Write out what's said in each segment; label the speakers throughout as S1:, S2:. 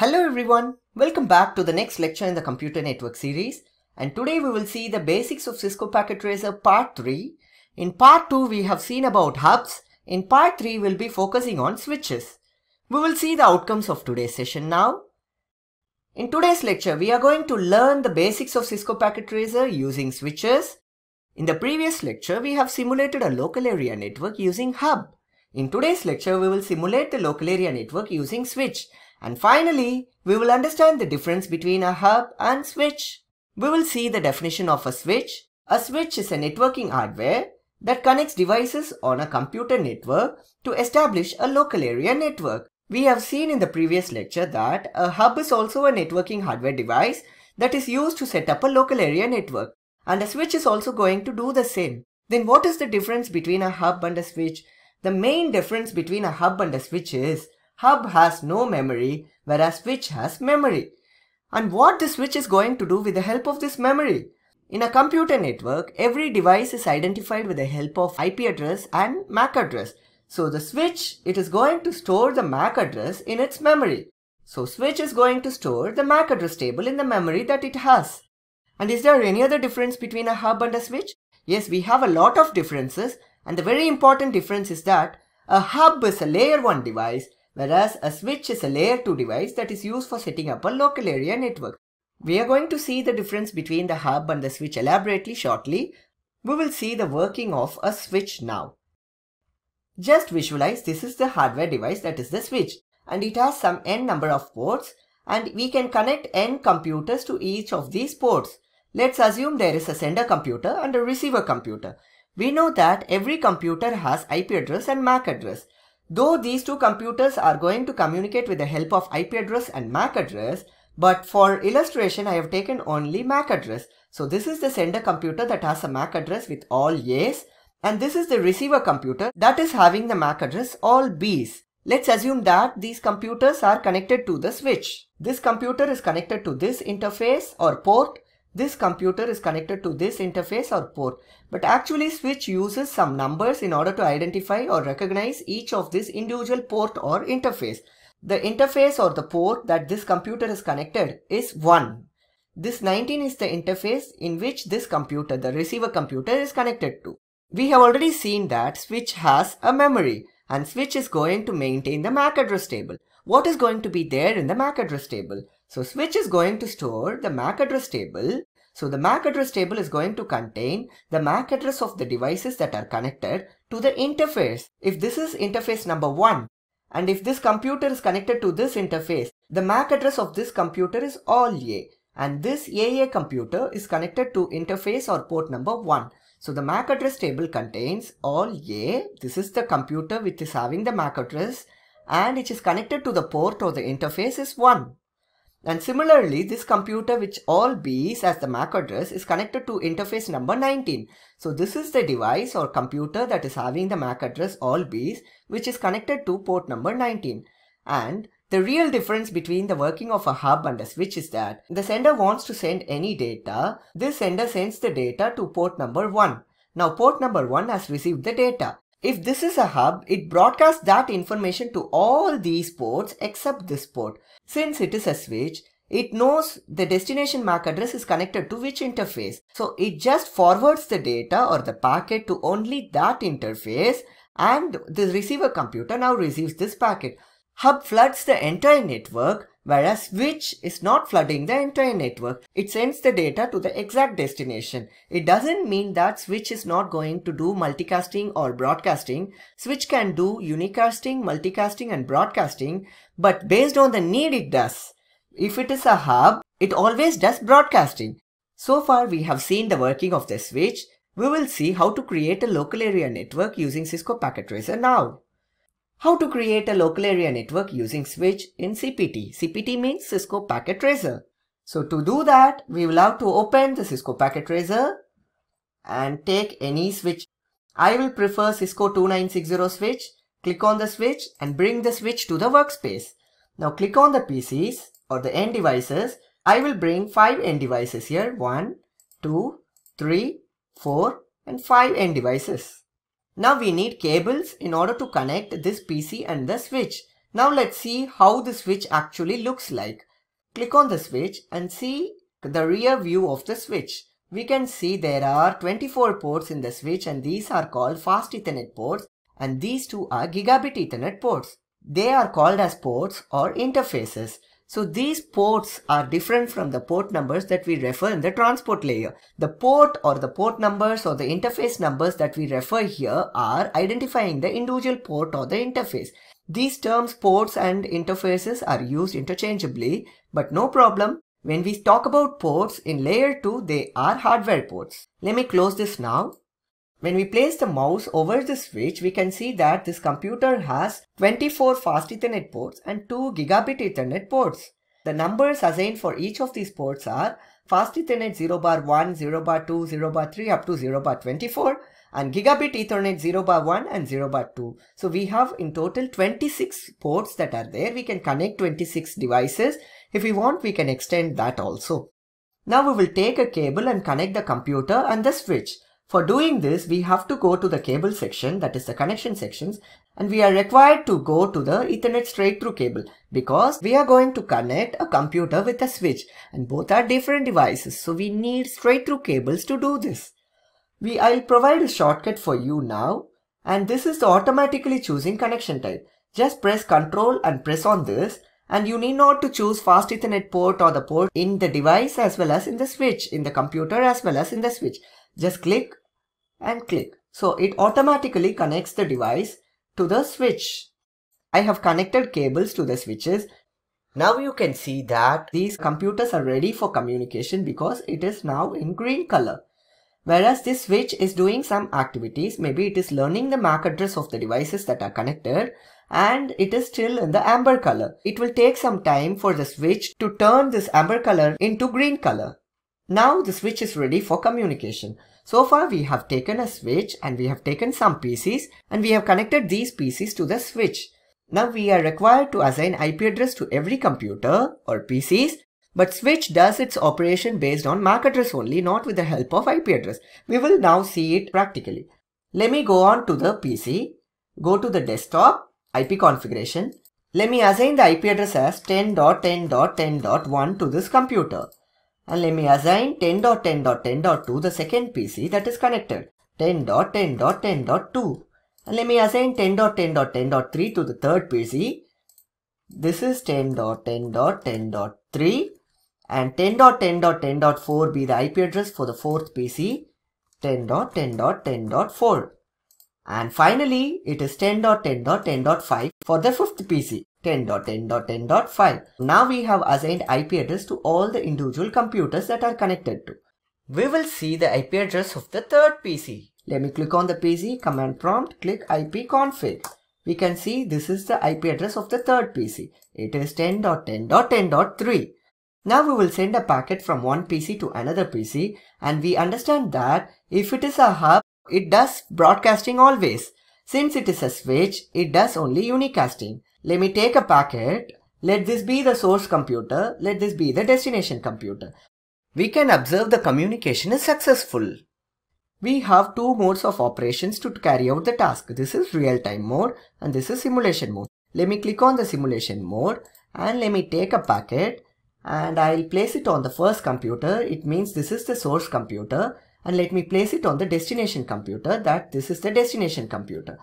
S1: Hello everyone, welcome back to the next lecture in the computer network series and today we will see the basics of Cisco Packet Tracer part 3. In part 2 we have seen about hubs, in part 3 we'll be focusing on switches. We will see the outcomes of today's session now. In today's lecture we are going to learn the basics of Cisco Packet Tracer using switches. In the previous lecture we have simulated a local area network using hub. In today's lecture we will simulate the local area network using switch and finally, we will understand the difference between a hub and switch. We will see the definition of a switch. A switch is a networking hardware that connects devices on a computer network to establish a local area network. We have seen in the previous lecture that a hub is also a networking hardware device that is used to set up a local area network and a switch is also going to do the same. Then what is the difference between a hub and a switch? The main difference between a hub and a switch is hub has no memory whereas switch has memory. And what the switch is going to do with the help of this memory? In a computer network, every device is identified with the help of IP address and MAC address. So the switch, it is going to store the MAC address in its memory. So switch is going to store the MAC address table in the memory that it has. And is there any other difference between a hub and a switch? Yes, we have a lot of differences and the very important difference is that a hub is a layer 1 device whereas a switch is a layer 2 device that is used for setting up a local area network. We are going to see the difference between the hub and the switch elaborately shortly. We will see the working of a switch now. Just visualize this is the hardware device that is the switch and it has some n number of ports and we can connect n computers to each of these ports. Let's assume there is a sender computer and a receiver computer. We know that every computer has IP address and MAC address. Though these two computers are going to communicate with the help of IP address and MAC address, but for illustration I have taken only MAC address. So this is the sender computer that has a MAC address with all A's and this is the receiver computer that is having the MAC address all B's. Let's assume that these computers are connected to the switch. This computer is connected to this interface or port this computer is connected to this interface or port, but actually switch uses some numbers in order to identify or recognize each of this individual port or interface. The interface or the port that this computer is connected is 1. This 19 is the interface in which this computer, the receiver computer is connected to. We have already seen that switch has a memory and switch is going to maintain the MAC address table. What is going to be there in the MAC address table? So switch is going to store the MAC address table. So the MAC address table is going to contain the MAC address of the devices that are connected to the interface. If this is interface number 1 and if this computer is connected to this interface, the MAC address of this computer is all A and this AA computer is connected to interface or port number 1. So the MAC address table contains all A. This is the computer which is having the MAC address and which is connected to the port or the interface is 1. And similarly, this computer which all B's as the MAC address is connected to interface number 19. So this is the device or computer that is having the MAC address all B's which is connected to port number 19. And the real difference between the working of a hub and a switch is that the sender wants to send any data. This sender sends the data to port number 1. Now port number 1 has received the data. If this is a hub, it broadcasts that information to all these ports except this port. Since it is a switch, it knows the destination MAC address is connected to which interface. So it just forwards the data or the packet to only that interface and the receiver computer now receives this packet. Hub floods the entire network whereas switch is not flooding the entire network. It sends the data to the exact destination. It doesn't mean that switch is not going to do multicasting or broadcasting. Switch can do unicasting, multicasting and broadcasting, but based on the need it does. If it is a hub, it always does broadcasting. So far we have seen the working of the switch. We will see how to create a local area network using Cisco Packet Tracer now. How to create a local area network using switch in CPT. CPT means Cisco Packet Tracer. So to do that, we will have to open the Cisco Packet Tracer and take any switch. I will prefer Cisco 2960 switch. Click on the switch and bring the switch to the workspace. Now click on the PCs or the end devices. I will bring 5 end devices here. 1, 2, 3, 4 and 5 end devices. Now we need cables in order to connect this PC and the switch. Now let's see how the switch actually looks like. Click on the switch and see the rear view of the switch. We can see there are 24 ports in the switch and these are called fast ethernet ports and these two are gigabit ethernet ports. They are called as ports or interfaces. So these ports are different from the port numbers that we refer in the transport layer. The port or the port numbers or the interface numbers that we refer here are identifying the individual port or the interface. These terms ports and interfaces are used interchangeably, but no problem. When we talk about ports in layer 2, they are hardware ports. Let me close this now. When we place the mouse over the switch, we can see that this computer has 24 fast ethernet ports and 2 gigabit ethernet ports. The numbers assigned for each of these ports are fast ethernet 0 bar 1, 0 bar 2, 0 bar 3 up to 0 bar 24 and gigabit ethernet 0 bar 1 and 0 bar 2. So we have in total 26 ports that are there. We can connect 26 devices. If we want, we can extend that also. Now we will take a cable and connect the computer and the switch. For doing this, we have to go to the cable section, that is the connection sections, and we are required to go to the Ethernet straight through cable because we are going to connect a computer with a switch and both are different devices. So we need straight through cables to do this. We, I'll provide a shortcut for you now and this is automatically choosing connection type. Just press Ctrl and press on this and you need not to choose fast ethernet port or the port in the device as well as in the switch, in the computer as well as in the switch. Just click and click. So it automatically connects the device to the switch. I have connected cables to the switches. Now you can see that these computers are ready for communication because it is now in green color. Whereas this switch is doing some activities, maybe it is learning the MAC address of the devices that are connected and it is still in the amber color. It will take some time for the switch to turn this amber color into green color. Now the switch is ready for communication. So far we have taken a switch and we have taken some PCs and we have connected these PCs to the switch. Now we are required to assign IP address to every computer or PCs but switch does its operation based on MAC address only not with the help of IP address. We will now see it practically. Let me go on to the PC, go to the desktop, IP configuration. Let me assign the IP address as 10.10.10.1 to this computer and let me assign 10.10.10.2 the second PC that is connected 10.10.10.2 and let me assign 10.10.10.3 to the third PC this is 10.10.10.3 and 10.10.10.4 be the IP address for the fourth PC 10.10.10.4 and finally it is 10.10.10.5 for the fifth PC 10.10.10.5. Now we have assigned IP address to all the individual computers that are connected to. We will see the IP address of the third PC. Let me click on the PC, command prompt, click IP config. We can see this is the IP address of the third PC. It is 10.10.10.3. Now we will send a packet from one PC to another PC and we understand that if it is a hub, it does broadcasting always. Since it is a switch, it does only unicasting. Let me take a packet. Let this be the source computer. Let this be the destination computer. We can observe the communication is successful. We have two modes of operations to carry out the task. This is real-time mode and this is simulation mode. Let me click on the simulation mode and let me take a packet and I'll place it on the first computer. It means this is the source computer and let me place it on the destination computer that this is the destination computer.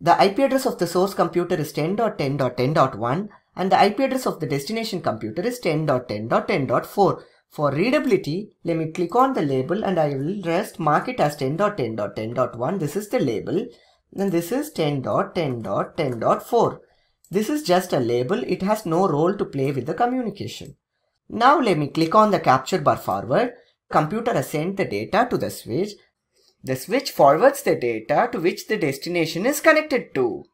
S1: The IP address of the source computer is 10.10.10.1 and the IP address of the destination computer is 10.10.10.4. For readability, let me click on the label and I will just mark it as 10.10.10.1. This is the label and this is 10.10.10.4. This is just a label. It has no role to play with the communication. Now let me click on the capture bar forward. Computer has sent the data to the switch the switch forwards the data to which the destination is connected to.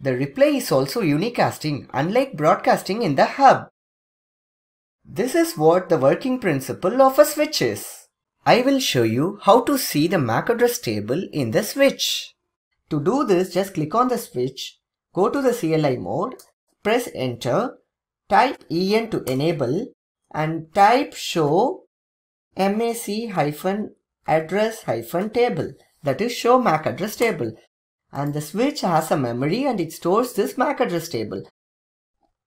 S1: The replay is also unicasting, unlike broadcasting in the hub. This is what the working principle of a switch is. I will show you how to see the MAC address table in the switch. To do this, just click on the switch, go to the CLI mode, press enter, type EN to enable and type show MAC address hyphen table that is show MAC address table and the switch has a memory and it stores this MAC address table.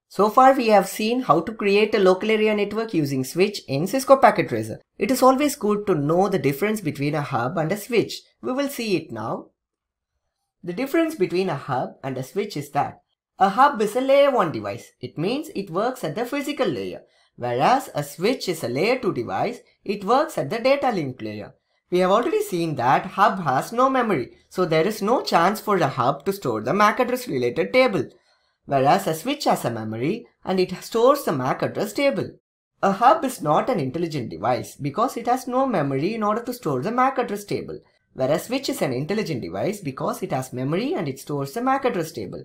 S1: So far we have seen how to create a local area network using switch in Cisco Packet Tracer. It is always good to know the difference between a hub and a switch. We will see it now. The difference between a hub and a switch is that a hub is a layer 1 device. It means it works at the physical layer. Whereas a switch is a layer 2 device, it works at the data link layer. We have already seen that hub has no memory, so there is no chance for the hub to store the MAC address related table. Whereas a switch has a memory and it stores the MAC address table. A hub is not an intelligent device because it has no memory in order to store the MAC address table. Whereas switch is an intelligent device because it has memory and it stores the MAC address table.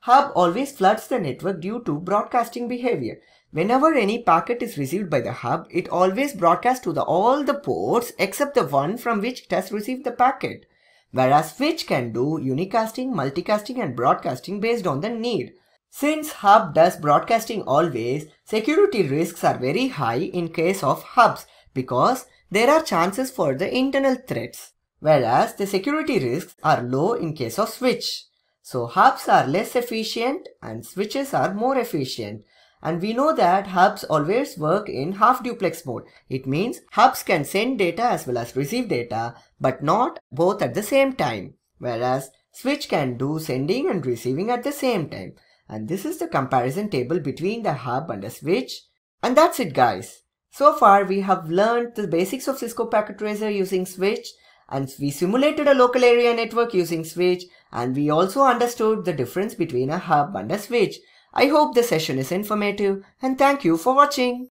S1: Hub always floods the network due to broadcasting behavior. Whenever any packet is received by the hub, it always broadcasts to the, all the ports except the one from which it has received the packet. Whereas switch can do unicasting, multicasting and broadcasting based on the need. Since hub does broadcasting always, security risks are very high in case of hubs because there are chances for the internal threats. Whereas the security risks are low in case of switch. So hubs are less efficient and switches are more efficient. And we know that hubs always work in half duplex mode. It means hubs can send data as well as receive data, but not both at the same time. Whereas switch can do sending and receiving at the same time. And this is the comparison table between the hub and the switch. And that's it guys. So far we have learned the basics of Cisco Packet Tracer using switch and we simulated a local area network using switch and we also understood the difference between a hub and a switch. I hope the session is informative and thank you for watching.